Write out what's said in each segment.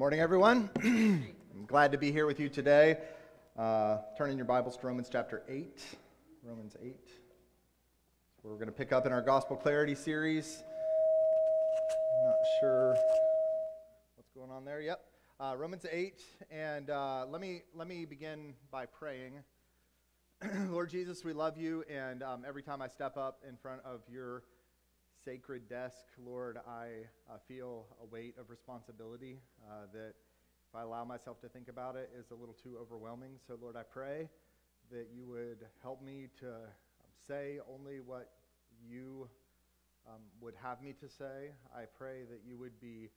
Morning, everyone. I'm glad to be here with you today. Uh, turn in your Bibles to Romans chapter 8. Romans 8. We're going to pick up in our Gospel Clarity series. Not sure what's going on there. Yep. Uh, Romans 8. And uh, let, me, let me begin by praying. Lord Jesus, we love you. And um, every time I step up in front of your sacred desk, Lord, I uh, feel a weight of responsibility uh, that if I allow myself to think about it is a little too overwhelming. So, Lord, I pray that you would help me to um, say only what you um, would have me to say. I pray that you would be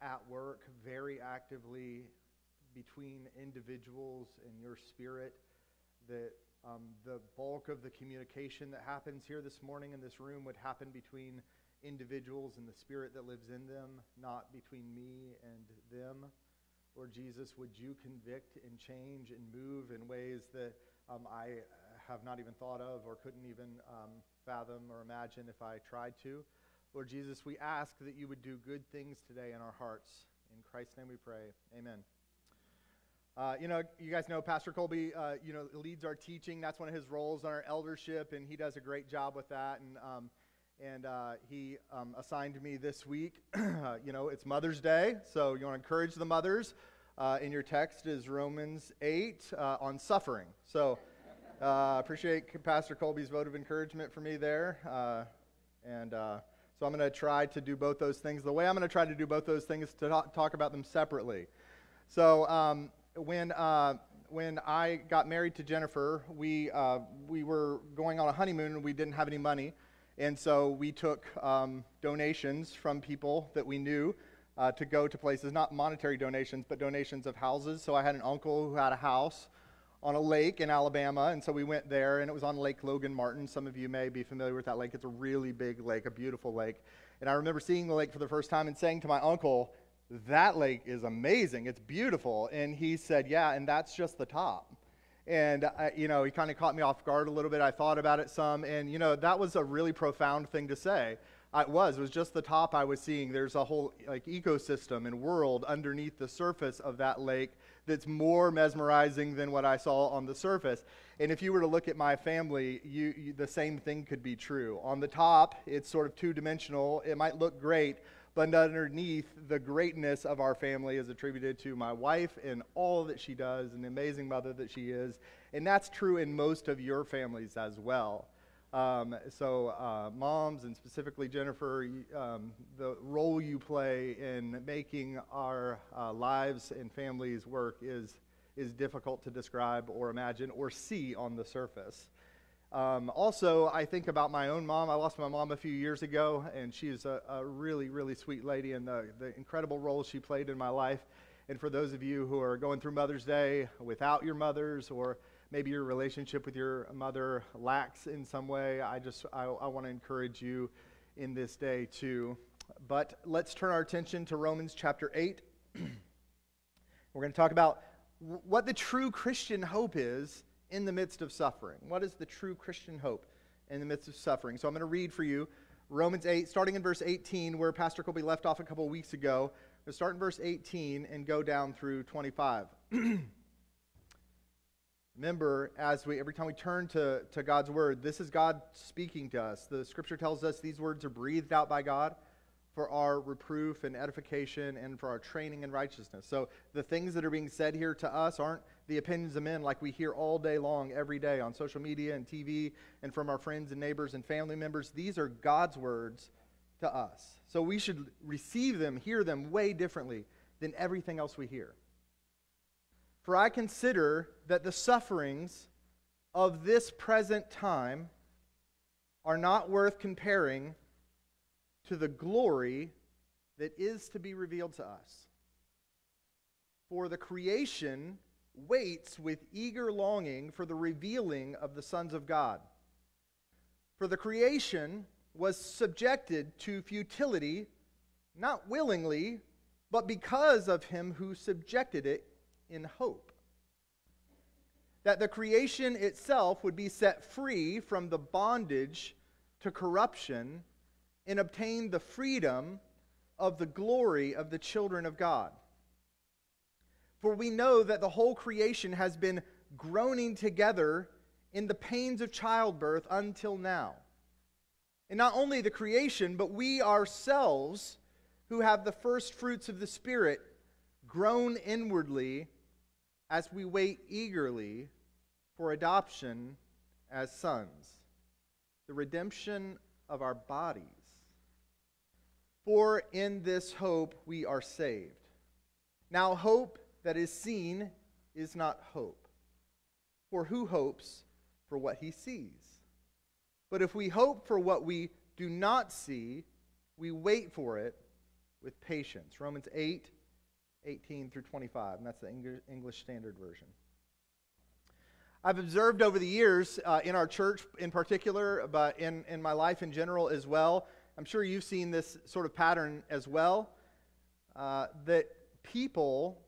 at work very actively between individuals in your spirit, that um, the bulk of the communication that happens here this morning in this room would happen between individuals and the spirit that lives in them, not between me and them. Lord Jesus, would you convict and change and move in ways that um, I have not even thought of or couldn't even um, fathom or imagine if I tried to? Lord Jesus, we ask that you would do good things today in our hearts. In Christ's name we pray. Amen. Uh, you know, you guys know Pastor Colby, uh, you know, leads our teaching. That's one of his roles on our eldership, and he does a great job with that. And, um, and uh, he um, assigned me this week, you know, it's Mother's Day, so you want to encourage the mothers. Uh, in your text is Romans 8 uh, on suffering. So appreciate Pastor Colby's vote of encouragement for me there. and so I'm going to try to do both those things. The way I'm going to try to do both those things is to talk about them separately. So, um, when, uh, when I got married to Jennifer, we, uh, we were going on a honeymoon and we didn't have any money. And so we took um, donations from people that we knew uh, to go to places, not monetary donations, but donations of houses. So I had an uncle who had a house on a lake in Alabama, and so we went there, and it was on Lake Logan Martin. Some of you may be familiar with that lake. It's a really big lake, a beautiful lake. And I remember seeing the lake for the first time and saying to my uncle, that lake is amazing. It's beautiful. And he said, Yeah, and that's just the top. And, I, you know, he kind of caught me off guard a little bit. I thought about it some. And, you know, that was a really profound thing to say. It was. It was just the top I was seeing. There's a whole like ecosystem and world underneath the surface of that lake that's more mesmerizing than what I saw on the surface. And if you were to look at my family, you, you the same thing could be true. On the top, it's sort of two dimensional. It might look great, but underneath, the greatness of our family is attributed to my wife and all that she does, an amazing mother that she is. And that's true in most of your families as well. Um, so, uh, moms, and specifically Jennifer, um, the role you play in making our uh, lives and families work is, is difficult to describe or imagine or see on the surface. Um, also, I think about my own mom. I lost my mom a few years ago, and she's a, a really, really sweet lady, and the, the incredible role she played in my life. And for those of you who are going through Mother's Day without your mothers, or maybe your relationship with your mother lacks in some way, I just I, I want to encourage you in this day too. But let's turn our attention to Romans chapter 8. We're going to talk about what the true Christian hope is in the midst of suffering. What is the true Christian hope in the midst of suffering? So I'm going to read for you Romans 8, starting in verse 18, where Pastor Colby left off a couple of weeks ago. We'll start in verse 18 and go down through 25. Remember, as we every time we turn to, to God's word, this is God speaking to us. The scripture tells us these words are breathed out by God for our reproof and edification and for our training in righteousness. So the things that are being said here to us aren't the opinions of men like we hear all day long, every day on social media and TV and from our friends and neighbors and family members. These are God's words to us. So we should receive them, hear them way differently than everything else we hear. For I consider that the sufferings of this present time are not worth comparing to the glory that is to be revealed to us. For the creation waits with eager longing for the revealing of the sons of God. For the creation was subjected to futility, not willingly, but because of him who subjected it in hope. That the creation itself would be set free from the bondage to corruption and obtain the freedom of the glory of the children of God. For we know that the whole creation has been groaning together in the pains of childbirth until now. And not only the creation, but we ourselves, who have the first fruits of the Spirit, groan inwardly as we wait eagerly for adoption as sons, the redemption of our bodies. For in this hope we are saved. Now, hope that is seen is not hope. For who hopes for what he sees? But if we hope for what we do not see, we wait for it with patience. Romans 8, 18 through 25, and that's the English Standard Version. I've observed over the years uh, in our church in particular, but in, in my life in general as well, I'm sure you've seen this sort of pattern as well, uh, that people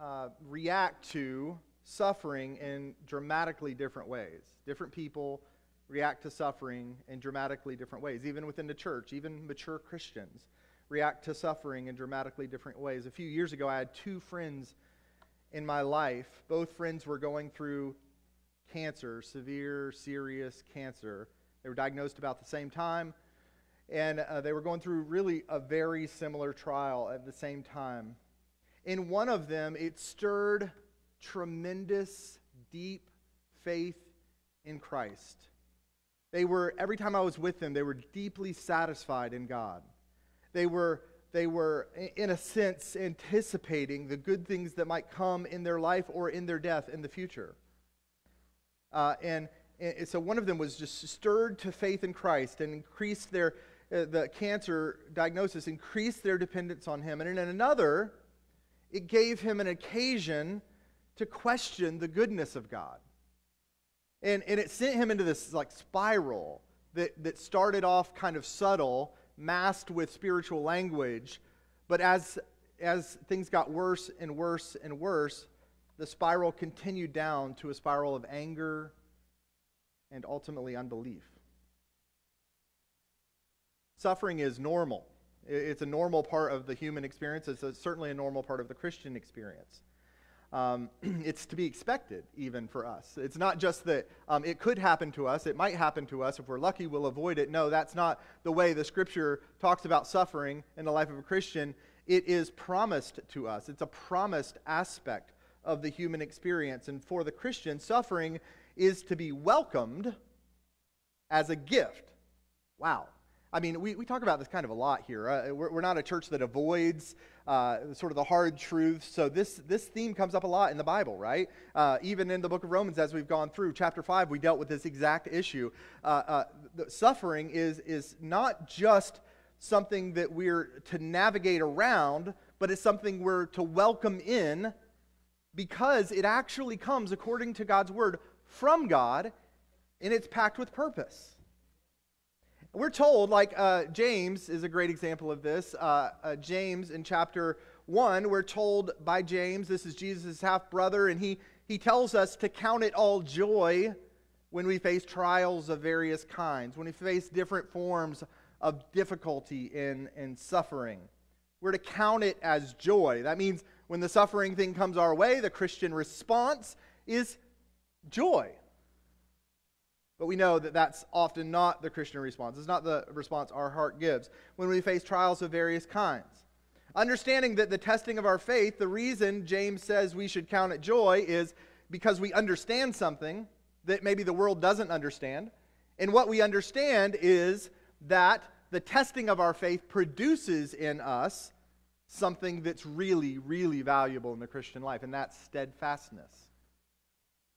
uh, react to suffering in dramatically different ways. Different people react to suffering in dramatically different ways, even within the church, even mature Christians react to suffering in dramatically different ways. A few years ago, I had two friends in my life. Both friends were going through cancer, severe, serious cancer. They were diagnosed about the same time, and uh, they were going through really a very similar trial at the same time. In one of them, it stirred tremendous, deep faith in Christ. They were, every time I was with them, they were deeply satisfied in God. They were, they were, in a sense, anticipating the good things that might come in their life or in their death in the future. Uh, and, and, so one of them was just stirred to faith in Christ and increased their, uh, the cancer diagnosis, increased their dependence on Him. And in another, it gave him an occasion to question the goodness of God. And, and it sent him into this like spiral that, that started off kind of subtle, masked with spiritual language. But as, as things got worse and worse and worse, the spiral continued down to a spiral of anger and ultimately unbelief. Suffering is normal. It's a normal part of the human experience. It's a, certainly a normal part of the Christian experience. Um, it's to be expected, even for us. It's not just that um, it could happen to us, it might happen to us. If we're lucky, we'll avoid it. No, that's not the way the scripture talks about suffering in the life of a Christian. It is promised to us, it's a promised aspect of the human experience. And for the Christian, suffering is to be welcomed as a gift. Wow. I mean, we, we talk about this kind of a lot here. Uh, we're, we're, not a church that avoids uh, sort of the hard truths. So this, this theme comes up a lot in the Bible, right? Uh, even in the book of Romans, as we've gone through, chapter 5, we dealt with this exact issue. Uh, uh, suffering is, is not just something that we're to navigate around, but it's something we're to welcome in because it actually comes, according to God's word, from God, and it's packed with purpose. We're told, like uh, James is a great example of this. Uh, uh, James in chapter 1, we're told by James, this is Jesus' half brother, and he, he tells us to count it all joy when we face trials of various kinds, when we face different forms of difficulty and, and suffering. We're to count it as joy. That means when the suffering thing comes our way, the Christian response is joy. But we know that that's often not the Christian response. It's not the response our heart gives when we face trials of various kinds. Understanding that the testing of our faith, the reason James says we should count it joy is because we understand something that maybe the world doesn't understand. And what we understand is that the testing of our faith produces in us something that's really, really valuable in the Christian life, and that's steadfastness.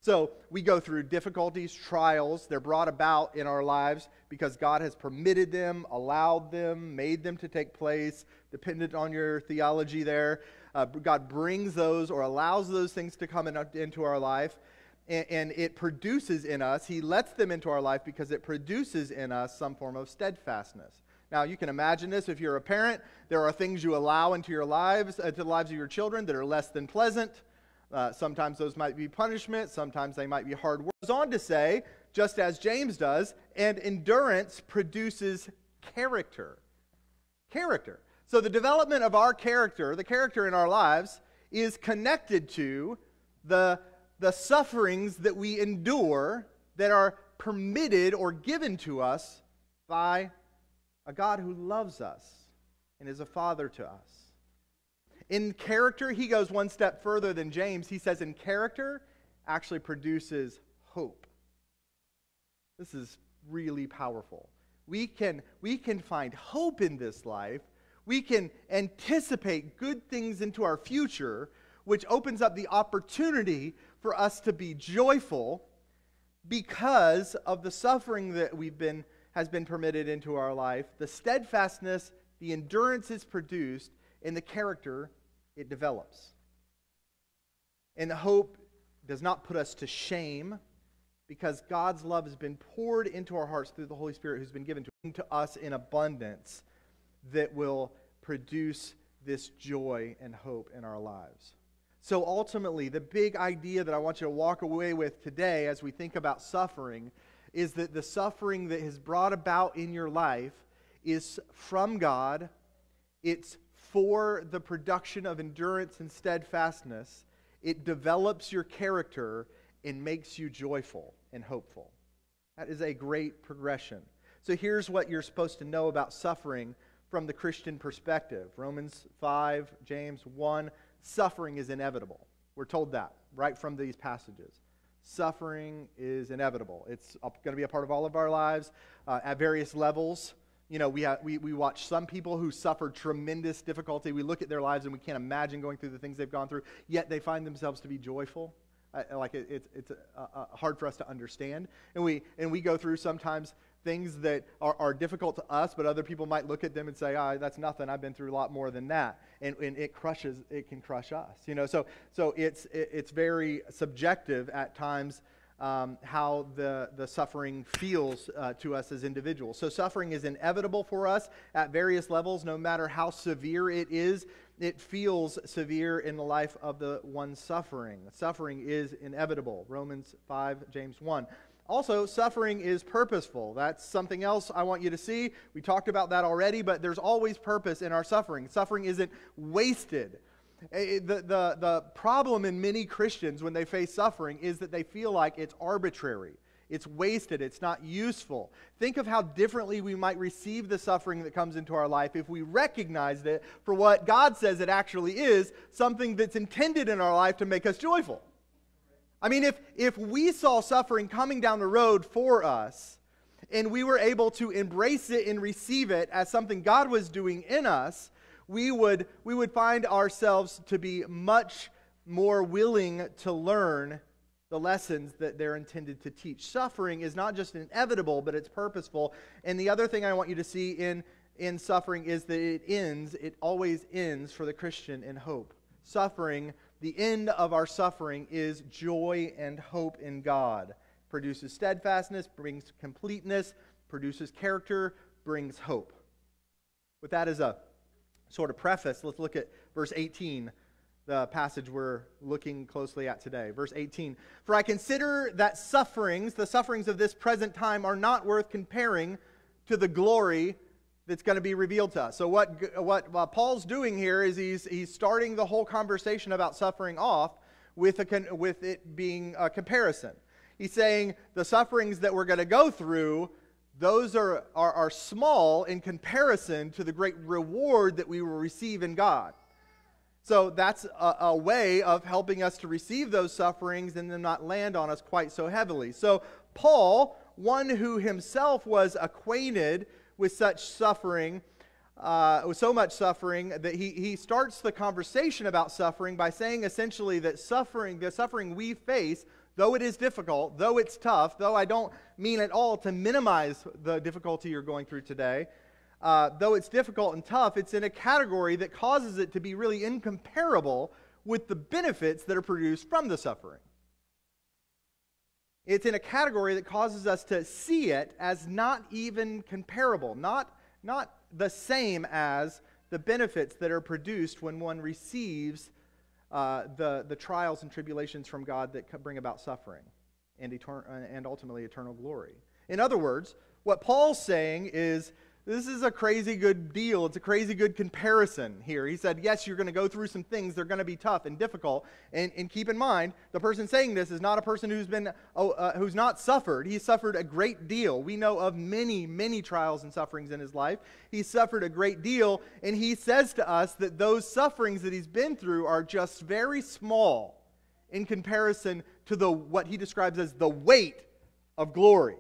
So we go through difficulties, trials. They're brought about in our lives because God has permitted them, allowed them, made them to take place, dependent on your theology there. Uh, God brings those or allows those things to come in, into our life, and, it produces in us, He lets them into our life because it produces in us some form of steadfastness. Now, you can imagine this if you're a parent. There are things you allow into your lives, uh, to the lives of your children that are less than pleasant. Uh, sometimes those might be punishment, sometimes they might be hard work. Goes on to say, just as James does, and endurance produces character. Character. So the development of our character, the character in our lives, is connected to the, the sufferings that we endure that are permitted or given to us by a God who loves us and is a father to us. In character, he goes one step further than James. He says, in character, actually produces hope. This is really powerful. We can, we can find hope in this life. We can anticipate good things into our future, which opens up the opportunity for us to be joyful because of the suffering that we've been has been permitted into our life, the steadfastness, the endurance is produced, in the character it develops. And the hope does not put us to shame because God's love has been poured into our hearts through the Holy Spirit who's been given to, to us in abundance that will produce this joy and hope in our lives. So ultimately, the big idea that I want you to walk away with today as we think about suffering is that the suffering that has brought about in your life is from God. It's for the production of endurance and steadfastness. It develops your character and makes you joyful and hopeful. That is a great progression. So here's what you're supposed to know about suffering from the Christian perspective Romans 5, James 1. Suffering is inevitable. We're told that right from these passages. Suffering is inevitable. It's going to be a part of all of our lives uh, at various levels. You know, we, have, we, we watch some people who suffer tremendous difficulty. We look at their lives and we can't imagine going through the things they've gone through, yet they find themselves to be joyful. Uh, like it, it's, it's uh, uh, hard for us to understand. And we, and we go through sometimes things that are, are difficult to us, but other people might look at them and say, ah, that's nothing. I've been through a lot more than that. And, and it crushes, it can crush us. You know, so, so it's, it, it's very subjective at times um, how the, the suffering feels uh, to us as individuals. So suffering is inevitable for us at various levels, no matter how severe it is. It feels severe in the life of the one suffering. Suffering is inevitable. Romans 5, James 1. Also, suffering is purposeful. That's something else I want you to see. We talked about that already, but there's always purpose in our suffering. Suffering isn't wasted. The, the, the problem in many Christians when they face suffering is that they feel like it's arbitrary. It's wasted. It's not useful. Think of how differently we might receive the suffering that comes into our life if we recognized it for what God says it actually is something that's intended in our life to make us joyful. I mean, if, if we saw suffering coming down the road for us and we were able to embrace it and receive it as something God was doing in us, we would, we would find ourselves to be much more willing to learn the lessons that they're intended to teach. Suffering is not just inevitable, but it's purposeful. And the other thing I want you to see in, in suffering is that it ends, it always ends for the Christian in hope. Suffering the end of our suffering is joy and hope in God. Produces steadfastness, brings completeness, produces character, brings hope. With that as a sort of preface, let's look at verse 18, the passage we're looking closely at today. Verse 18 For I consider that sufferings, the sufferings of this present time, are not worth comparing to the glory that's going to be revealed to us. So, what, what, what Paul's doing here is he's, he's starting the whole conversation about suffering off with, a, with it being a comparison. He's saying the sufferings that we're going to go through, those are, are, are small in comparison to the great reward that we will receive in God. So that's a, a, way of helping us to receive those sufferings and then not land on us quite so heavily. So, Paul, one who himself was acquainted with such suffering, uh, with so much suffering, that he, he starts the conversation about suffering by saying essentially that suffering, the suffering we face, though it is difficult, though it's tough, though I don't mean at all to minimize the difficulty you're going through today, uh, though it's difficult and tough, it's in a category that causes it to be really incomparable with the benefits that are produced from the suffering. It's in a category that causes us to see it as not even comparable, not, not the same as the benefits that are produced when one receives uh, the, the trials and tribulations from God that bring about suffering and, etern- and ultimately eternal glory. In other words, what Paul's saying is this is a crazy good deal. It's a crazy good comparison here. He said, Yes, you're going to go through some things. They're going to be tough and difficult. And, and keep in mind, the person saying this is not a person who's, been, oh, uh, who's not suffered. He suffered a great deal. We know of many, many trials and sufferings in his life. He suffered a great deal. And he says to us that those sufferings that he's been through are just very small in comparison to the, what he describes as the weight of glory.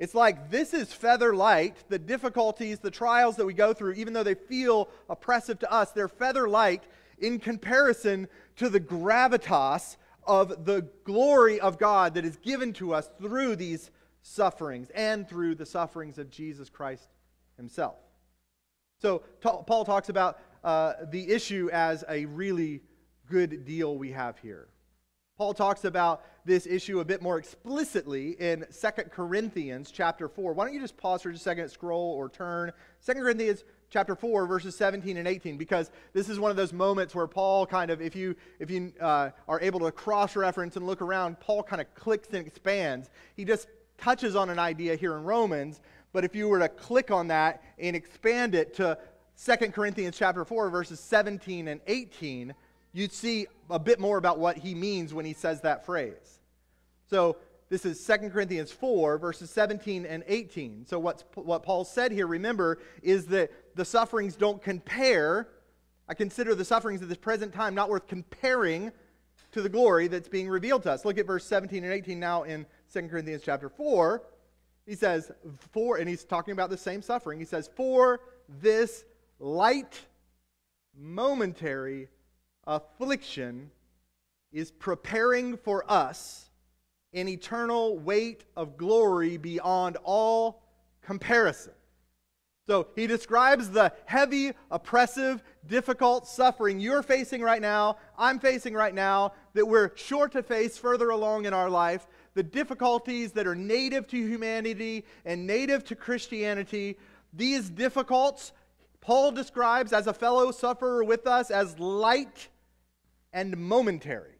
It's like this is feather light. The difficulties, the trials that we go through, even though they feel oppressive to us, they're feather light in comparison to the gravitas of the glory of God that is given to us through these sufferings and through the sufferings of Jesus Christ himself. So, Paul talks about uh, the issue as a really good deal we have here. Paul talks about this issue a bit more explicitly in 2 Corinthians chapter 4. Why don't you just pause for just a second, scroll or turn. 2 Corinthians chapter 4 verses 17 and 18 because this is one of those moments where paul kind of if you if you uh, are able to cross reference and look around paul kind of clicks and expands he just touches on an idea here in romans but if you were to click on that and expand it to 2 corinthians chapter 4 verses 17 and 18 you'd see a bit more about what he means when he says that phrase. So this is 2 Corinthians 4, verses 17 and 18. So what's, what Paul said here, remember, is that the sufferings don't compare. I consider the sufferings of this present time not worth comparing to the glory that's being revealed to us. Look at verse 17 and 18 now in 2 Corinthians chapter 4. He says, for, and he's talking about the same suffering. He says, for this light, momentary affliction is preparing for us an eternal weight of glory beyond all comparison. So he describes the heavy, oppressive, difficult suffering you're facing right now, I'm facing right now, that we're sure to face further along in our life, the difficulties that are native to humanity and native to Christianity. These difficulties, Paul describes as a fellow sufferer with us as light and momentary.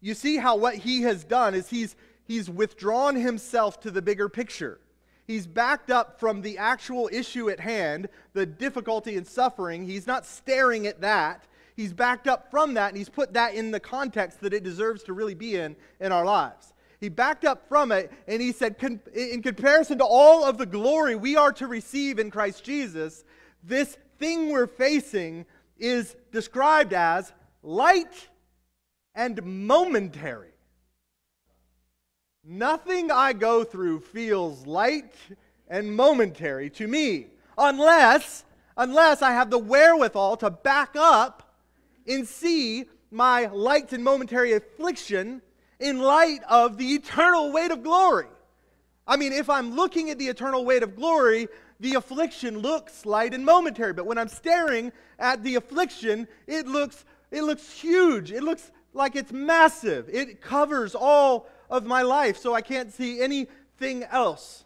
You see how what he has done is he's, he's withdrawn himself to the bigger picture. He's backed up from the actual issue at hand, the difficulty and suffering. He's not staring at that. He's backed up from that and he's put that in the context that it deserves to really be in in our lives. He backed up from it and he said, in comparison to all of the glory we are to receive in Christ Jesus, this thing we're facing is described as light and momentary. Nothing I go through feels light and momentary to me unless unless I have the wherewithal to back up and see my light and momentary affliction in light of the eternal weight of glory. I mean, if I'm looking at the eternal weight of glory, the affliction looks light and momentary. But when I'm staring at the affliction, it looks it looks huge. It looks like it's massive. It covers all of my life, so I can't see anything else.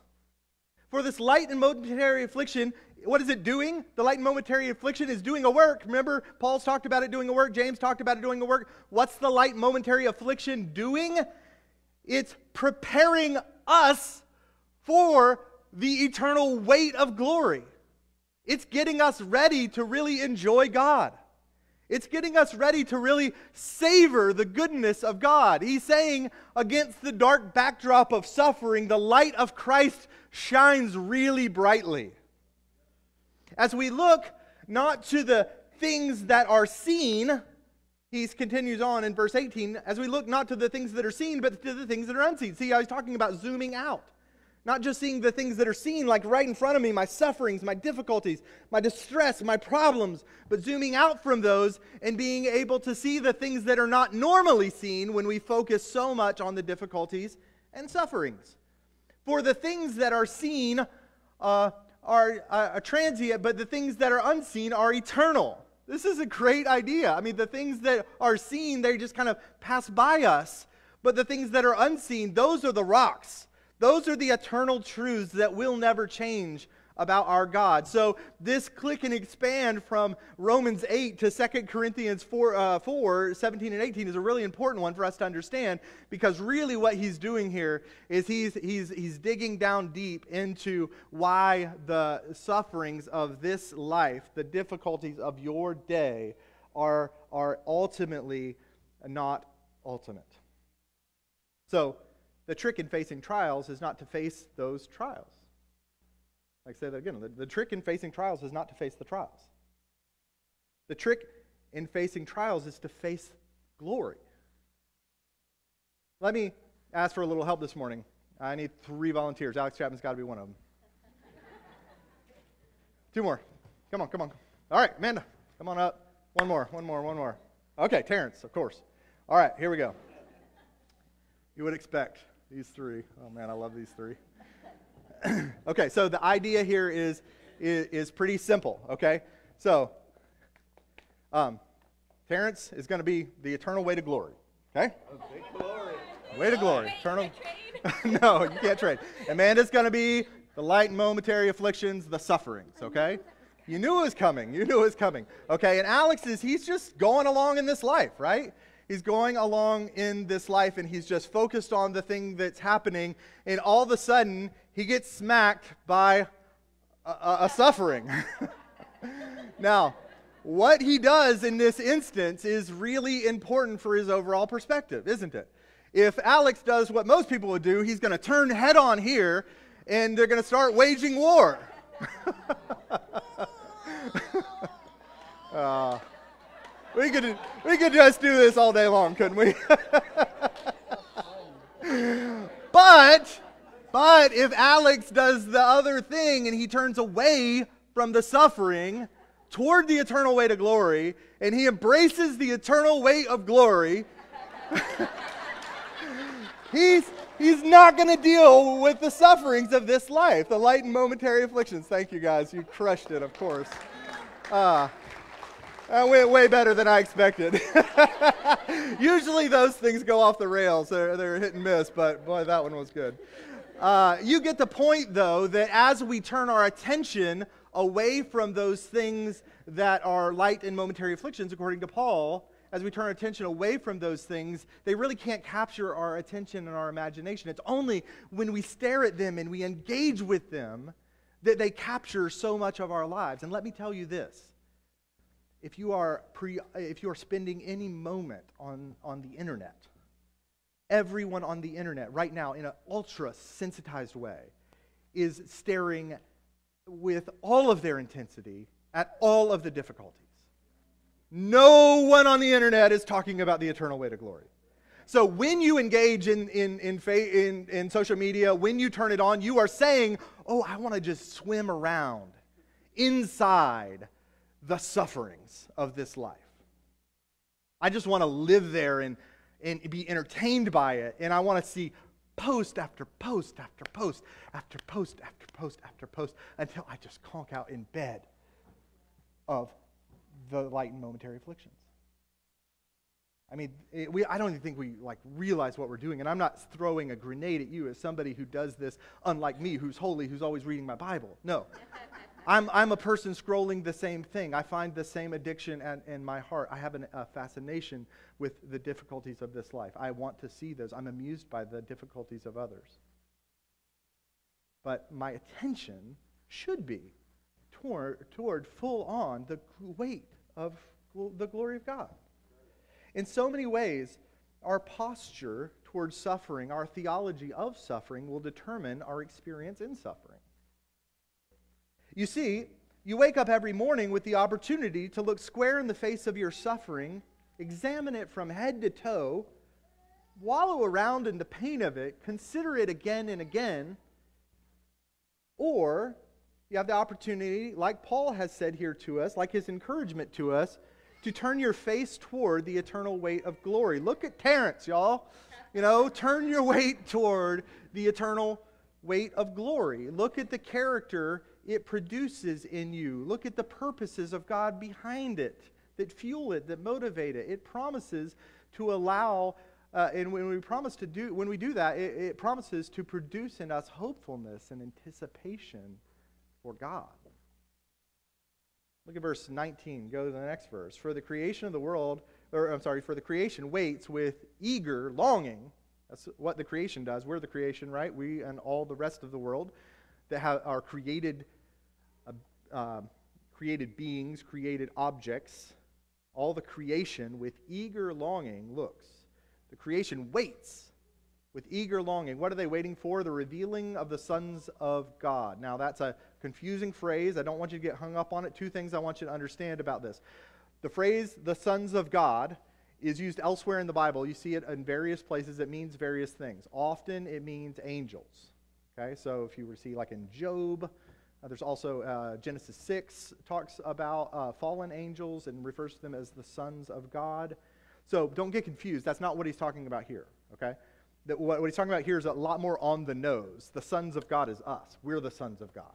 For this light and momentary affliction, what is it doing? The light and momentary affliction is doing a work. Remember, Paul's talked about it doing a work. James talked about it doing a work. What's the light momentary affliction doing? It's preparing us for the eternal weight of glory. It's getting us ready to really enjoy God. It's getting us ready to really savor the goodness of God. He's saying, against the dark backdrop of suffering, the light of Christ shines really brightly. As we look not to the things that are seen, he continues on in verse 18, as we look not to the things that are seen, but to the things that are unseen. See, I was talking about zooming out. Not just seeing the things that are seen, like right in front of me, my sufferings, my difficulties, my distress, my problems, but zooming out from those and being able to see the things that are not normally seen when we focus so much on the difficulties and sufferings. For the things that are seen uh, are uh, transient, but the things that are unseen are eternal. This is a great idea. I mean, the things that are seen, they just kind of pass by us. But the things that are unseen, those are the rocks those are the eternal truths that will never change about our God. So this click and expand from Romans 8 to 2 Corinthians 4, uh, 4 17 and 18 is a really important one for us to understand because really what he's doing here is he's, he's, he's digging down deep into why the sufferings of this life, the difficulties of your day, are, are ultimately not ultimate. So, the trick in facing trials is not to face those trials. I say that again. The, the trick in facing trials is not to face the trials. The trick in facing trials is to face glory. Let me ask for a little help this morning. I need three volunteers. Alex Chapman's got to be one of them. Two more. Come on, come on. All right, Amanda, come on up. One more, one more, one more. Okay, Terrence, of course. All right, here we go. You would expect these three. Oh man, I love these three. okay, so the idea here is, is, is pretty simple, okay? So, um, Terrence is going to be the eternal way to glory, okay? glory. Way to glory. Eternal. no, you can't trade. Amanda's going to be the light and momentary afflictions, the sufferings, okay? You knew it was coming. You knew it was coming. Okay, and Alex is, he's just going along in this life, right? He's going along in this life and he's just focused on the thing that's happening, and all of a sudden, he gets smacked by a, a, suffering. now, what he does in this instance is really important for his overall perspective, isn't it? If Alex does what most people would do, he's going to turn head on here and they're going to start waging war. uh, we could we could just do this all day long, couldn't we? but but if Alex does the other thing and he turns away from the suffering toward the eternal way to glory and he embraces the eternal weight of glory, he's he's not going to deal with the sufferings of this life, the light and momentary afflictions. Thank you guys. You crushed it, of course. Uh, that went way better than I expected. Usually those things go off the rails. They're, they're hit and miss, but boy, that one was good. Uh, you get the point, though, that as we turn our attention away from those things that are light and momentary afflictions, according to Paul, as we turn our attention away from those things, they really can't capture our attention and our imagination. It's only when we stare at them and we engage with them that they capture so much of our lives. And let me tell you this if you are, pre, if you are spending any moment on, on the internet, everyone on the internet right now, in an ultra sensitized way, is staring with all of their intensity at all of the difficulties. No one on the internet is talking about the eternal way to glory. So when you engage in, in, in, in, in social media, when you turn it on, you are saying, Oh, I want to just swim around inside the sufferings of this life. I just want to live there and, and be entertained by it. And I want to see post after post after post after post after post after post until I just conk out in bed of the light and momentary afflictions. I mean, it, we, I don't even think we like realize what we're doing. And I'm not throwing a grenade at you as somebody who does this, unlike me, who's holy, who's always reading my Bible. No. I'm, I'm a person scrolling the same thing. I find the same addiction at, in my heart. I have an, a fascination with the difficulties of this life. I want to see those. I'm amused by the difficulties of others. But my attention should be toward, toward full on the weight of the glory of God. In so many ways, our posture towards suffering, our theology of suffering, will determine our experience in suffering. You see, you wake up every morning with the opportunity to look square in the face of your suffering, examine it from head to toe, wallow around in the pain of it, consider it again and again, or you have the opportunity, like Paul has said here to us, like his encouragement to us, to turn your face toward the eternal weight of glory. Look at Terrence, y'all. You know, turn your weight toward the eternal weight of glory. Look at the character it produces in you. Look at the purposes of God behind it that fuel it, that motivate it. It promises to allow, uh, and when we promise to do, when we do that, it, it promises to produce in us hopefulness and anticipation for God. Look at verse 19. Go to the next verse. For the creation of the world, or I'm sorry, for the creation waits with eager longing. That's what the creation does. We're the creation, right? We and all the rest of the world that have, are created, uh, created beings, created objects. All the creation with eager longing looks. The creation waits with eager longing. What are they waiting for? The revealing of the sons of God. Now, that's a confusing phrase. I don't want you to get hung up on it. Two things I want you to understand about this. The phrase, the sons of God, is used elsewhere in the Bible. You see it in various places. It means various things. Often it means angels. Okay, so if you were to see, like in Job, uh, there's also uh, Genesis 6 talks about uh, fallen angels and refers to them as the sons of God. So don't get confused. That's not what he's talking about here. Okay? That what, what he's talking about here is a lot more on the nose. The sons of God is us. We're the sons of God.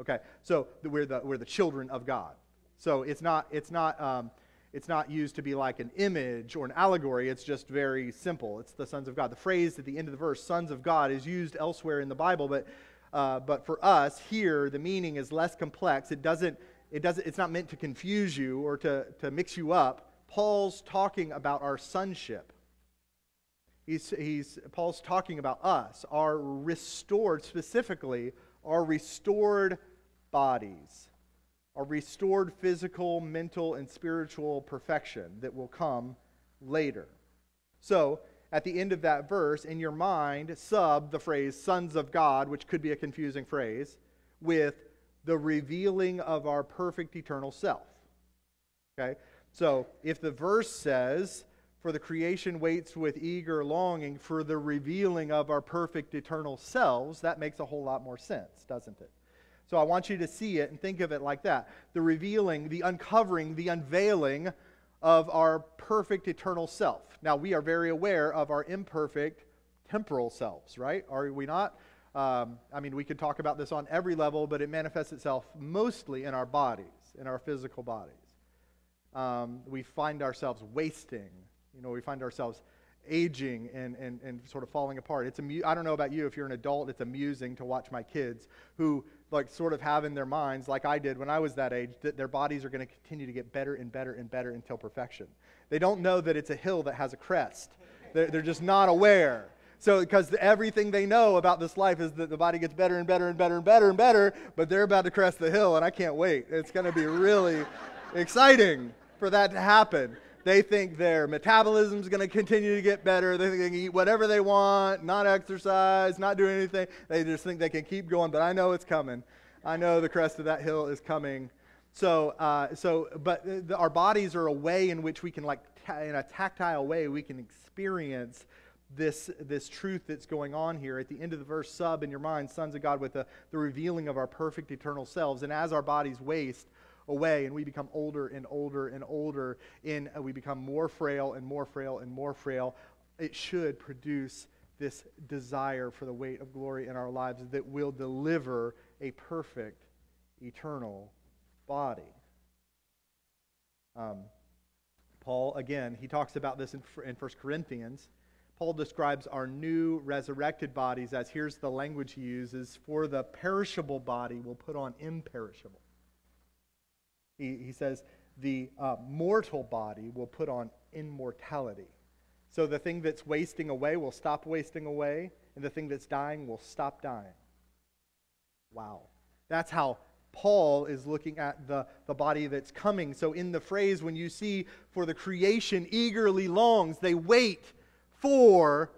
Okay, so we're the, we're the children of God. So it's not, it's, not, um, it's not used to be like an image or an allegory. It's just very simple. It's the sons of God. The phrase at the end of the verse, sons of God, is used elsewhere in the Bible, but, uh, but for us here, the meaning is less complex. It doesn't, it doesn't, it's not meant to confuse you or to, to mix you up. Paul's talking about our sonship. He's, he's, Paul's talking about us, our restored, specifically, our restored bodies, our restored physical, mental, and spiritual perfection that will come later. So, at the end of that verse, in your mind, sub the phrase sons of God, which could be a confusing phrase, with the revealing of our perfect eternal self. Okay? So, if the verse says, for the creation waits with eager longing for the revealing of our perfect eternal selves, that makes a whole lot more sense, doesn't it? So I want you to see it and think of it like that the revealing, the uncovering, the unveiling of our perfect eternal self. Now, we are very aware of our imperfect temporal selves, right? Are we not? Um, I mean, we could talk about this on every level, but it manifests itself mostly in our bodies, in our physical bodies. Um, we find ourselves wasting you know, we find ourselves aging and, and, and sort of falling apart. It's amu- I don't know about you, if you're an adult, it's amusing to watch my kids who like sort of have in their minds, like I did when I was that age, that their bodies are going to continue to get better and better and better until perfection. They don't know that it's a hill that has a crest. They're, they're just not aware. So, because everything they know about this life is that the body gets better and better and better and better and better, but they're about to crest the hill, and I can't wait. It's going to be really exciting for that to happen. They think their metabolism is going to continue to get better. They think they can eat whatever they want, not exercise, not do anything. They just think they can keep going. But I know it's coming. I know the crest of that hill is coming. So, uh, so, but the, our bodies are a way in which we can, like, in a tactile way, we can experience this, this truth that's going on here. At the end of the verse, sub in your mind, sons of God, with the, the revealing of our perfect eternal selves. And as our bodies waste, away and we become older and older and older and uh, we become more frail and more frail and more frail. It should produce this desire for the weight of glory in our lives that will deliver a perfect eternal body. Um, paul again he talks about this in, in 1 corinthians. Paul describes our new resurrected bodies as here's the language he uses for the perishable body will put on imperishable he, he says, the uh, mortal body will put on immortality. So the thing that's wasting away will stop wasting away, and the thing that's dying will stop dying. Wow. That's how Paul is looking at the, the body that's coming. So, in the phrase, when you see, for the creation eagerly longs, they wait for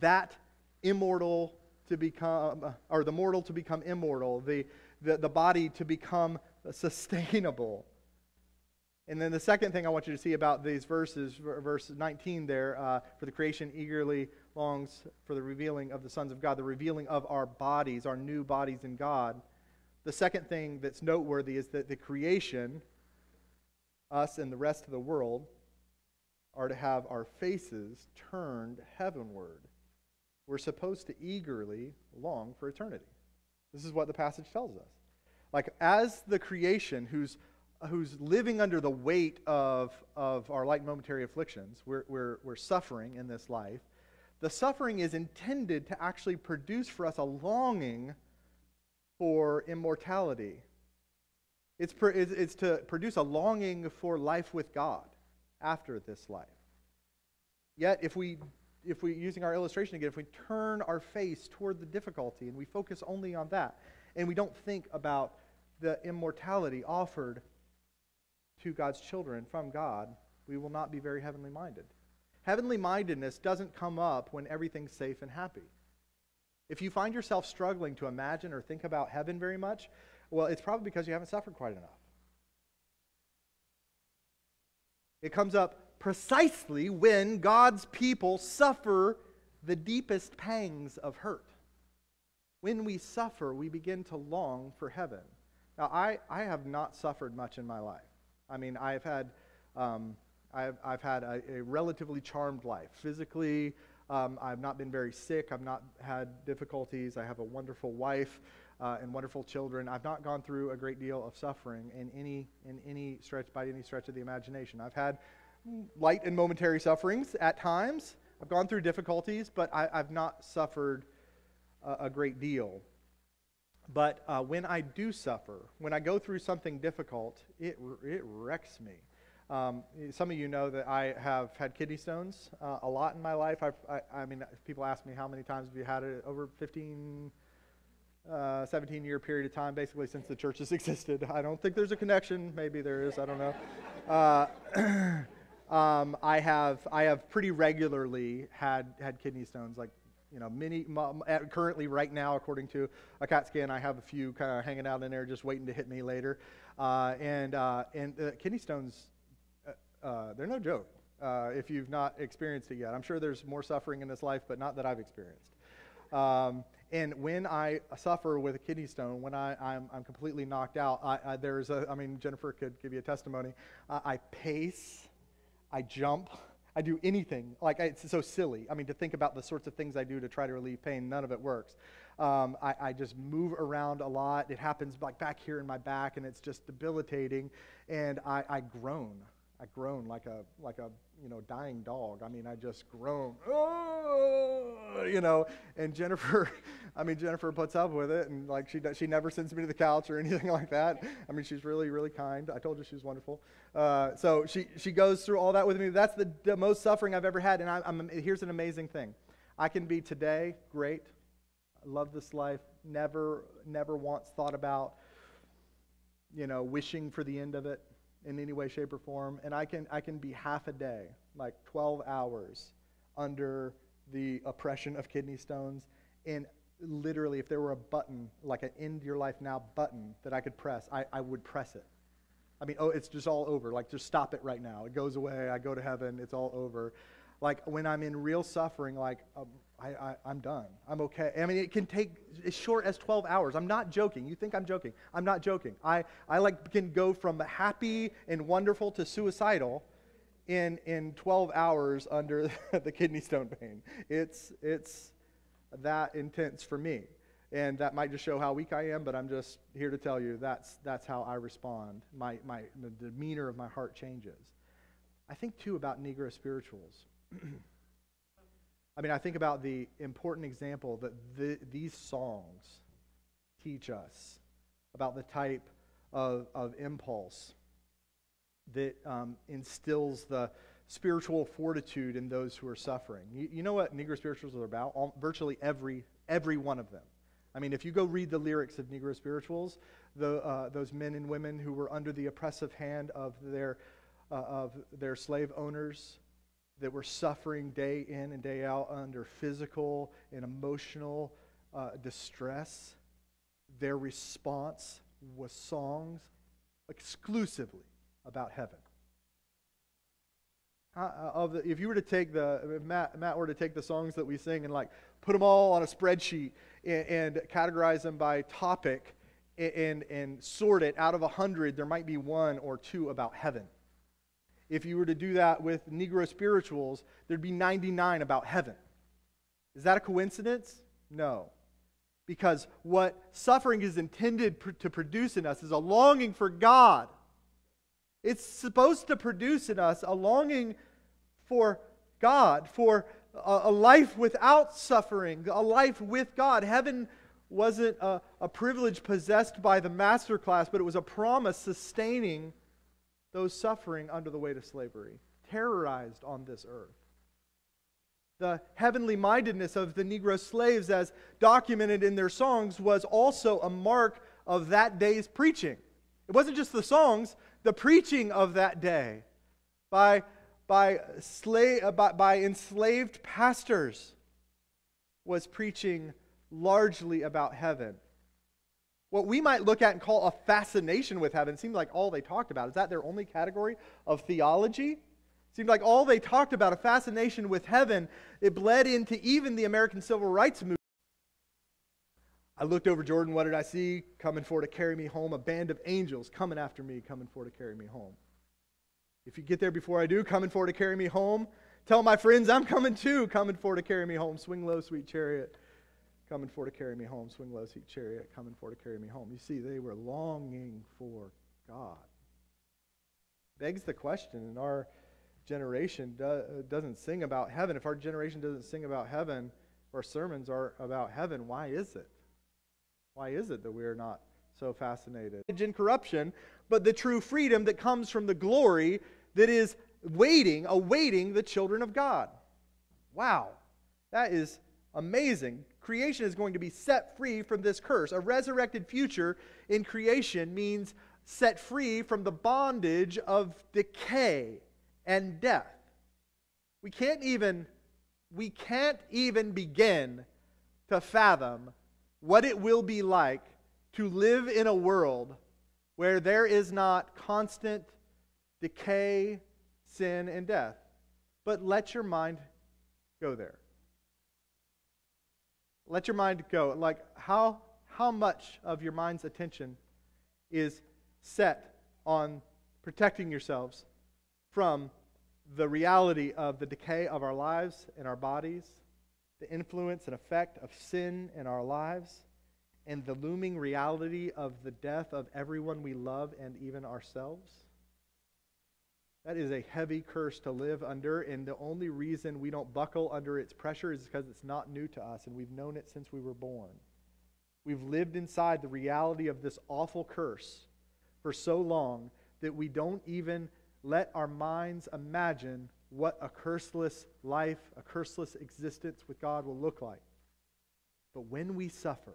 that immortal to become, or the mortal to become immortal, the, the, the body to become sustainable. And then the second thing I want you to see about these verses, verse 19 there, uh, for the creation eagerly longs for the revealing of the sons of God, the revealing of our bodies, our new bodies in God. The second thing that's noteworthy is that the creation, us and the rest of the world, are to have our faces turned heavenward. We're supposed to eagerly long for eternity. This is what the passage tells us. Like, as the creation who's, who's living under the weight of, of our light momentary afflictions, we're, we're, we're suffering in this life, the suffering is intended to actually produce for us a longing for immortality. It's, it's, it's to produce a longing for life with God after this life. Yet, if we, if we, using our illustration again, if we turn our face toward the difficulty and we focus only on that, and we don't think about the immortality offered to God's children from God, we will not be very heavenly minded. Heavenly mindedness doesn't come up when everything's safe and happy. If you find yourself struggling to imagine or think about heaven very much, well, it's probably because you haven't suffered quite enough. It comes up precisely when God's people suffer the deepest pangs of hurt. When we suffer, we begin to long for heaven. Now, I, I have not suffered much in my life. I mean, I've had, um, I've, I've had a, a, relatively charmed life. Physically, um, I've not been very sick. I've not had difficulties. I have a wonderful wife uh, and wonderful children. I've not gone through a great deal of suffering in any, in any stretch, by any stretch of the imagination. I've had light and momentary sufferings at times. I've gone through difficulties, but I, have not suffered a, great deal. But uh, when I do suffer, when I go through something difficult, it, it wrecks me. Um, some of you know that I have had kidney stones uh, a lot in my life. I, I mean, people ask me how many times have you had it? Over 15, uh, 17 year period of time, basically since the church has existed. I don't think there's a connection. Maybe there is. I don't know. Uh, um, I have I have pretty regularly had had kidney stones, like you know, many currently right now, according to a CAT scan, I have a few kind of hanging out in there, just waiting to hit me later. Uh, and uh, and kidney stones, uh, uh, they're no joke. Uh, if you've not experienced it yet, I'm sure there's more suffering in this life, but not that I've experienced. Um, and when I suffer with a kidney stone, when I, I'm, I'm completely knocked out, I, I, there's a, I mean, Jennifer could give you a testimony. Uh, I pace, I jump, I do anything. Like, it's so silly. I mean, to think about the sorts of things I do to try to relieve pain, none of it works. Um, I, I, just move around a lot. It happens like back here in my back, and it's just debilitating. And I, I groan. I groan like a, like a you know, dying dog. I mean, I just groan, oh, you know. And Jennifer, I mean, Jennifer puts up with it, and like she she never sends me to the couch or anything like that. I mean, she's really really kind. I told you she's wonderful. Uh, so she she goes through all that with me. That's the, the most suffering I've ever had. And I, I'm, here's an amazing thing: I can be today great. I love this life. Never never once thought about, you know, wishing for the end of it in any way, shape, or form. And I can, I can be half a day, like 12 hours, under the oppression of kidney stones. And literally, if there were a button, like an end your life now button that I could press, I, I would press it. I mean, oh, it's just all over. Like, just stop it right now. It goes away. I go to heaven. It's all over. Like, when I'm in real suffering, like, um, I, am done. I'm okay. I mean, it can take as short as 12 hours. I'm not joking. You think I'm joking. I'm not joking. I, I like can go from happy and wonderful to suicidal in, in 12 hours under the kidney stone pain. It's, it's that intense for me. And that might just show how weak I am, but I'm just here to tell you that's, that's how I respond. My, my, the demeanor of my heart changes. I think, too, about Negro spirituals. I mean, I think about the important example that the, these songs teach us about the type of, of impulse that um, instills the spiritual fortitude in those who are suffering. You, you know what Negro spirituals are about? All, virtually every, every one of them. I mean, if you go read the lyrics of Negro spirituals, the, uh, those men and women who were under the oppressive hand of their, uh, of their slave owners, that were suffering day in and day out under physical and emotional uh, distress, their response was songs exclusively about heaven. Uh, of the, if you were to take the Matt, Matt were to take the songs that we sing and like put them all on a spreadsheet and, and categorize them by topic and, and, and sort it out of a hundred, there might be one or two about heaven if you were to do that with Negro spirituals, there'd be 99 about heaven. Is that a coincidence? No. Because what suffering is intended pr- to produce in us is a longing for God. It's supposed to produce in us a longing for God, for a, a life without suffering, a life with God. Heaven wasn't a, a privilege possessed by the master class, but it was a promise sustaining those suffering under the weight of slavery, terrorized on this earth. The heavenly mindedness of the Negro slaves, as documented in their songs, was also a mark of that day's preaching. It wasn't just the songs, the preaching of that day by, by, sla- uh, by, by enslaved pastors was preaching largely about heaven. What we might look at and call a fascination with heaven seemed like all they talked about. Is that their only category of theology? Seemed like all they talked about, a fascination with heaven, it bled into even the American Civil Rights Movement. I looked over Jordan. What did I see? Coming for to carry me home. A band of angels coming after me, coming for to carry me home. If you get there before I do, coming for to carry me home. Tell my friends I'm coming too, coming for to carry me home. Swing low, sweet chariot. Coming for to carry me home. Swing low, sweet chariot. Coming for to carry me home. You see, they were longing for God. Begs the question in our generation do, doesn't sing about heaven. If our generation doesn't sing about heaven, our sermons are about heaven, why is it? Why is it that we are not so fascinated? In corruption, but the true freedom that comes from the glory that is waiting, awaiting the children of God. Wow, that is amazing. Creation is going to be set free from this curse. A resurrected future in creation means set free from the bondage of decay and death. We can't even we can't even begin to fathom what it will be like to live in a world where there is not constant decay, sin, and death. But let your mind go there. Let your mind go. Like, how, how much of your mind's attention is set on protecting yourselves from the reality of the decay of our lives and our bodies, the influence and effect of sin in our lives, and the looming reality of the death of everyone we love and even ourselves? That is a heavy curse to live under, and the only reason we don't buckle under its pressure is because it's not new to us, and we've known it since we were born. We've lived inside the reality of this awful curse for so long that we don't even let our minds imagine what a curseless life, a curseless existence with God will look like. But when we suffer,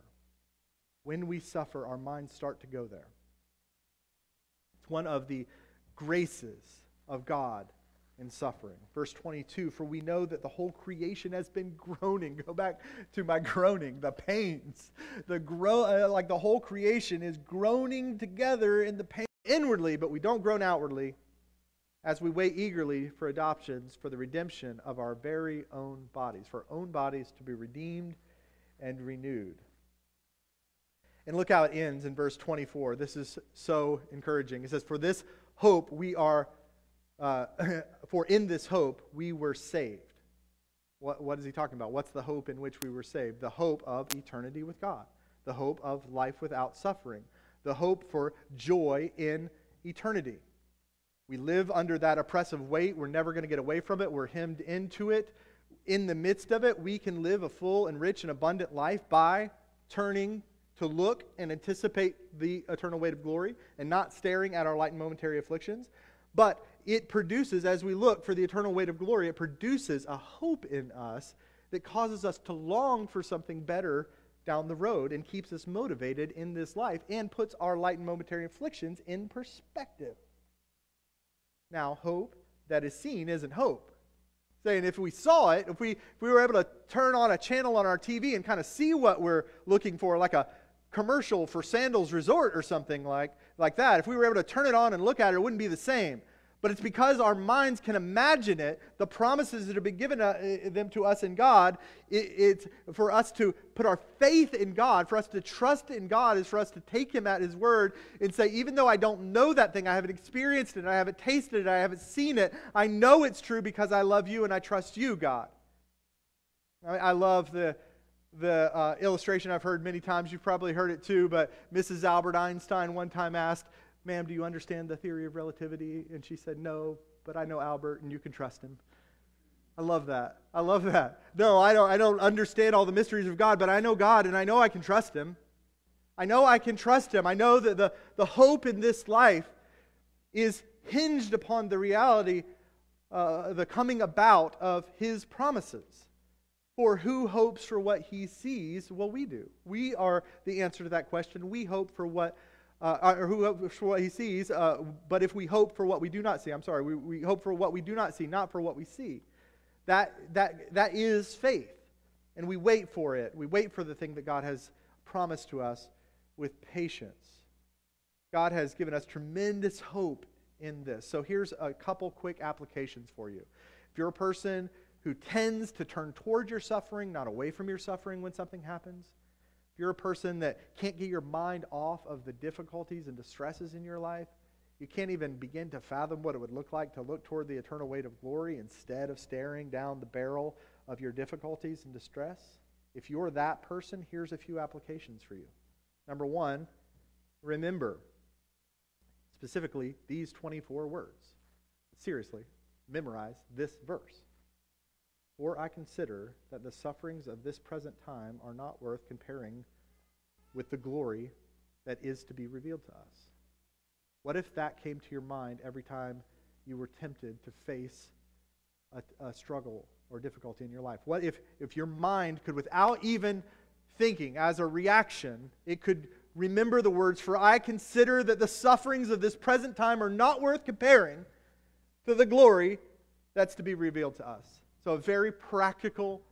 when we suffer, our minds start to go there. It's one of the graces of God in suffering. Verse 22 For we know that the whole creation has been groaning. Go back to my groaning, the pains. The gro- uh, like the whole creation is groaning together in the pain inwardly, but we don't groan outwardly as we wait eagerly for adoptions, for the redemption of our very own bodies, for our own bodies to be redeemed and renewed. And look how it ends in verse 24. This is so encouraging. It says, For this hope we are uh, for in this hope we were saved. What, what is he talking about? What's the hope in which we were saved? The hope of eternity with God, the hope of life without suffering, the hope for joy in eternity. We live under that oppressive weight. We're never going to get away from it. We're hemmed into it. In the midst of it, we can live a full and rich and abundant life by turning to look and anticipate the eternal weight of glory and not staring at our light and momentary afflictions. But it produces, as we look for the eternal weight of glory, it produces a hope in us that causes us to long for something better down the road and keeps us motivated in this life and puts our light and momentary afflictions in perspective. Now, hope that is seen isn't hope. Saying if we saw it, if we, if we were able to turn on a channel on our TV and kind of see what we're looking for, like a commercial for Sandals Resort or something like, like that, if we were able to turn it on and look at it, it wouldn't be the same but it's because our minds can imagine it, the promises that have been given uh, them to us in God. It, it's for us to put our faith in God, for us to trust in God, is for us to take Him at His word and say, even though I don't know that thing, I haven't experienced it, I haven't tasted it, I haven't seen it, I know it's true because I love you and I trust you, God. I, I love the the uh, illustration I've heard many times. You've probably heard it too, but Mrs. Albert Einstein one time asked, Ma'am, do you understand the theory of relativity? And she said, No, but I know Albert and you can trust him. I love that. I love that. No, I don't, I don't understand all the mysteries of God, but I know God and I know I can trust Him. I know I can trust Him. I know that the, the hope in this life is hinged upon the reality, uh, the coming about of His promises. For who hopes for what he sees? Well, we do. We are the answer to that question. We hope for what, uh, or who hopes for what he sees, uh, but if we hope for what we do not see, I'm sorry, we, we hope for what we do not see, not for what we see. That, that, that is faith. And we wait for it. We wait for the thing that God has promised to us with patience. God has given us tremendous hope in this. So here's a couple quick applications for you. If you're a person who tends to turn toward your suffering, not away from your suffering when something happens, you're a person that can't get your mind off of the difficulties and distresses in your life, you can't even begin to fathom what it would look like to look toward the eternal weight of glory instead of staring down the barrel of your difficulties and distress. If you're that person, here's a few applications for you. Number one, remember specifically these 24 words. Seriously, memorize this verse. For I consider that the sufferings of this present time are not worth comparing with the glory that is to be revealed to us. What if that came to your mind every time you were tempted to face a, a struggle or difficulty in your life? What if, if your mind could, without even thinking, as a reaction, it could remember the words, For I consider that the sufferings of this present time are not worth comparing to the glory that's to be revealed to us. So, a very practical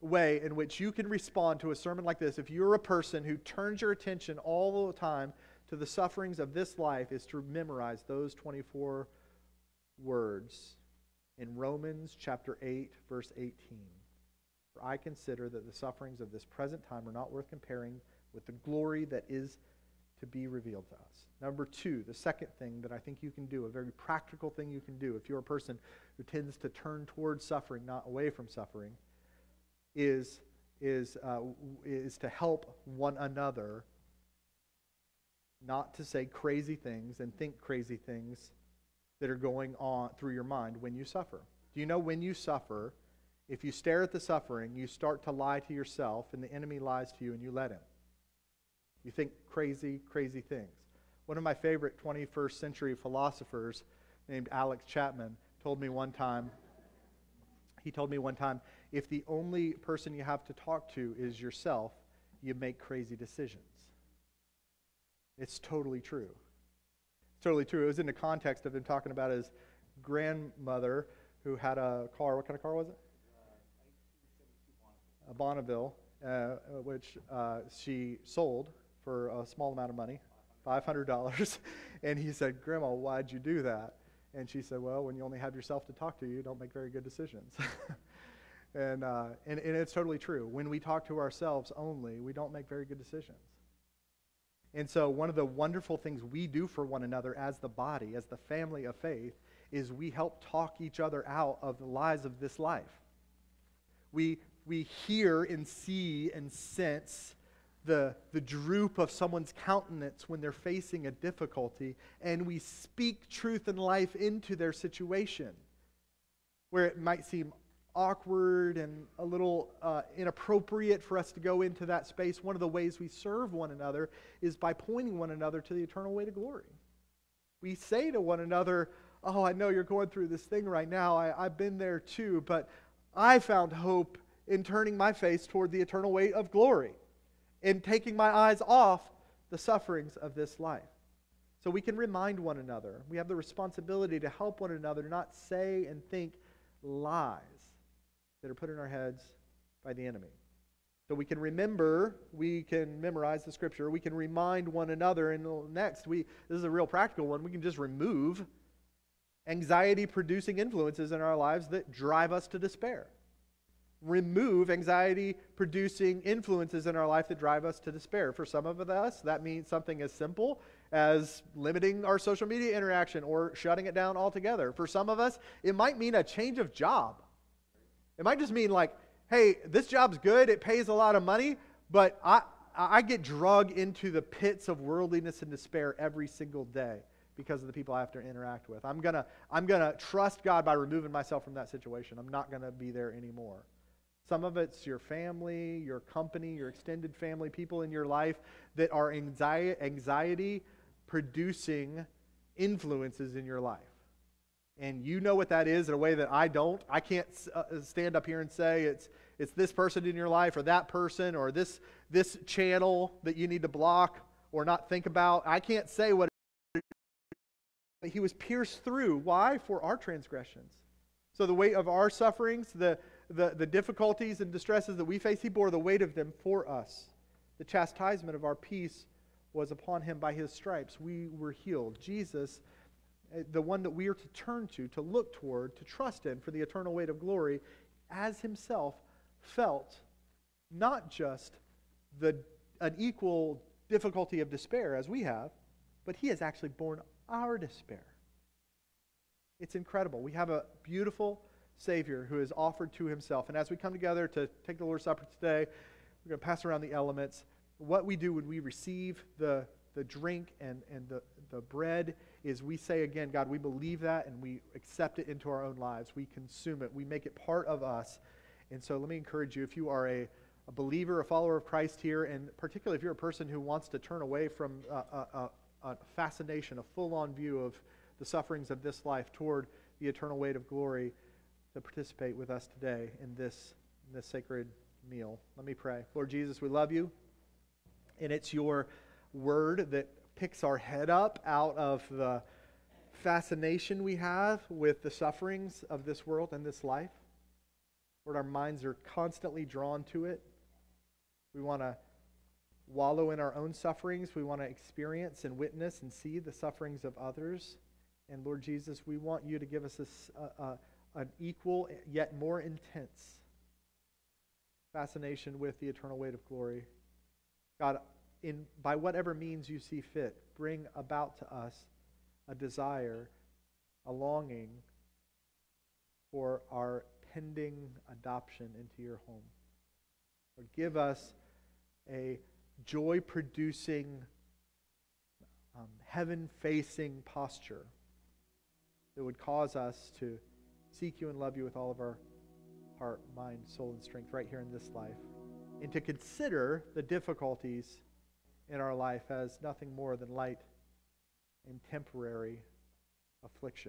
way in which you can respond to a sermon like this, if you're a person who turns your attention all the time to the sufferings of this life, is to memorize those 24 words in Romans chapter 8, verse 18. For I consider that the sufferings of this present time are not worth comparing with the glory that is to be revealed to us. Number two, the second thing that I think you can do, a very practical thing you can do if you're a person who tends to turn towards suffering, not away from suffering, is, is, uh, is to help one another not to say crazy things and think crazy things that are going on through your mind when you suffer. Do you know when you suffer, if you stare at the suffering, you start to lie to yourself and the enemy lies to you and you let him? You think crazy, crazy things. One of my favorite 21st century philosophers named Alex Chapman told me one time, he told me one time, if the only person you have to talk to is yourself, you make crazy decisions. It's totally true. It's totally true. It was in the context of him talking about his grandmother who had a car. What kind of car was it? A Bonneville, uh, which uh, she sold for a small amount of money, $500. and he said, Grandma, why'd you do that? And she said, Well, when you only have yourself to talk to, you don't make very good decisions. and, uh, and, and it's totally true. When we talk to ourselves only, we don't make very good decisions. And so, one of the wonderful things we do for one another as the body, as the family of faith, is we help talk each other out of the lies of this life. We, we hear and see and sense the, the droop of someone's countenance when they're facing a difficulty, and we speak truth and life into their situation where it might seem awkward and a little uh, inappropriate for us to go into that space. One of the ways we serve one another is by pointing one another to the eternal way to glory. We say to one another, Oh, I know you're going through this thing right now. I, I've been there too, but I found hope in turning my face toward the eternal way of glory in taking my eyes off the sufferings of this life. So we can remind one another. We have the responsibility to help one another not say and think lies that are put in our heads by the enemy. So we can remember, we can memorize the scripture, we can remind one another, and next, we this is a real practical one. We can just remove anxiety producing influences in our lives that drive us to despair remove anxiety producing influences in our life that drive us to despair. For some of us, that means something as simple as limiting our social media interaction or shutting it down altogether. For some of us, it might mean a change of job. It might just mean, like, hey, this job's good, it pays a lot of money, but I, I get drug into the pits of worldliness and despair every single day. because of the people I have to interact with. I'm going to I'm going to trust God by removing myself from that situation. I'm not going to be there anymore. Some of it's your family, your company, your extended family, people in your life that are anxiety, anxiety producing influences in your life. And you know what that is in a way that I don't. I can't uh, stand up here and say it's, it's this person in your life or that person or this, this channel that you need to block or not think about. I can't say what he was pierced through. Why? For our transgressions. So the weight of our sufferings, the, the, the difficulties and distresses that we face, he bore the weight of them for us. The chastisement of our peace was upon him by his stripes. We were healed. Jesus, eh, the one that we are to turn to, to look toward, to trust in for the eternal weight of glory, as himself felt not just the, an equal difficulty of despair as we have, but he has actually borne our despair. It's incredible. We have a beautiful Savior who is offered to himself. And as we come together to take the Lord's Supper today, we're going to pass around the elements. What we do when we receive the, the drink and, and the, the bread is we say again, God, we believe that and we accept it into our own lives. We consume it, we make it part of us. And so let me encourage you if you are a, a believer, a follower of Christ here, and particularly if you're a person who wants to turn away from a, a, a fascination, a full on view of the sufferings of this life toward the eternal weight of glory to participate with us today in this, in this sacred meal. Let me pray. Lord Jesus, we love you. And it's your word that picks our head up out of the fascination we have with the sufferings of this world and this life. Lord, our minds are constantly drawn to it. We want to wallow in our own sufferings. We want to experience and witness and see the sufferings of others. And Lord Jesus, we want you to give us this, uh, uh, an equal yet more intense fascination with the eternal weight of glory. God, in, by whatever means you see fit, bring about to us a desire, a longing for our pending adoption into your home. Or give us a joy producing, um, heaven facing posture that would cause us to seek you and love you with all of our heart, mind, soul, and strength right here in this life. And to consider the difficulties in our life as nothing more than light and temporary affliction.